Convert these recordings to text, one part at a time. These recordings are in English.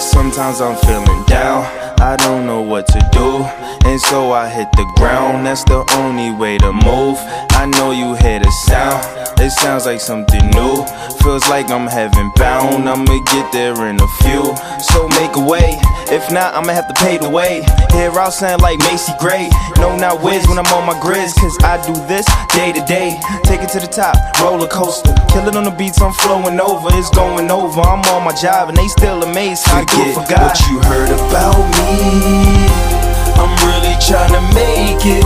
Sometimes I'm feeling down, I don't know what to do. And so I hit the ground, that's the only way to move. I know you hear the sound, it sounds like something new. Feels like I'm heaven bound, I'ma get there in a few. So make a way, if not, I'ma have to pay the way. Here I'll sound like Macy Gray. No, not Wiz when I'm on my grizz, cause I do this day to day. Take it to the top, roller coaster. Kill it on the beats, I'm flowing over, it's going over. I'm on my job and they still amazed I do it for God. What you heard about me? I'm really tryna make it.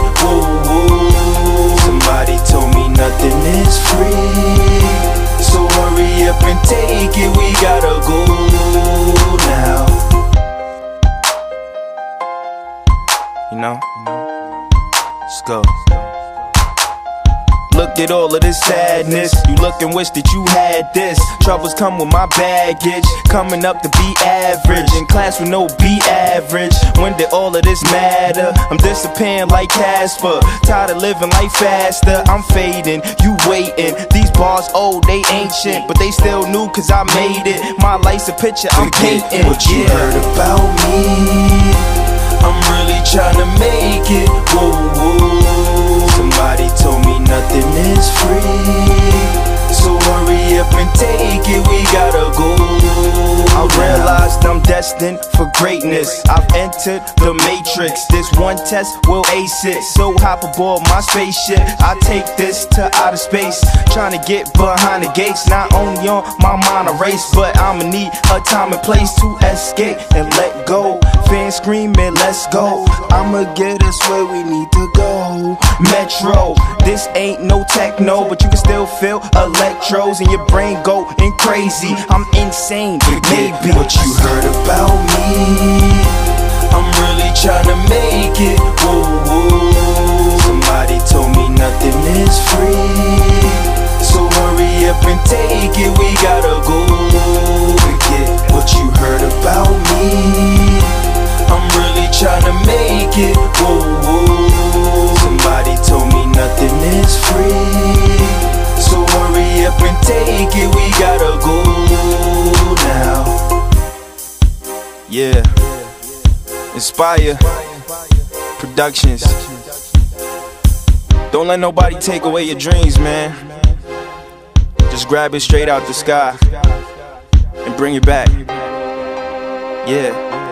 You know? Let's go. Look at all of this sadness. You look and wish that you had this. Troubles come with my baggage. Coming up to be average. In class with no B average. When did all of this matter? I'm disappearing like Casper. Tired of living life faster. I'm fading, you waiting. These bars old, they ancient. But they still new cause I made it. My life's a picture I'm Forget painting. what you yeah. heard about me. Whoa, whoa. Destined for greatness. I've entered the matrix. This one test will ace it. So hop aboard my spaceship. I take this to outer space. Trying to get behind the gates. Not only on my mind a race, but I'ma need a time and place to escape and let go. Fans screaming, let's go. I'ma get us where we need to go. Metro, this ain't no techno, but you can still feel electrodes in your brain going crazy. I'm insane, maybe. What you heard about me? I'm really tryna make it. Whoa, whoa. Somebody told me nothing is free. So hurry up and take it. We gotta go. Yeah. Inspire Productions. Don't let nobody take away your dreams, man. Just grab it straight out the sky and bring it back. Yeah.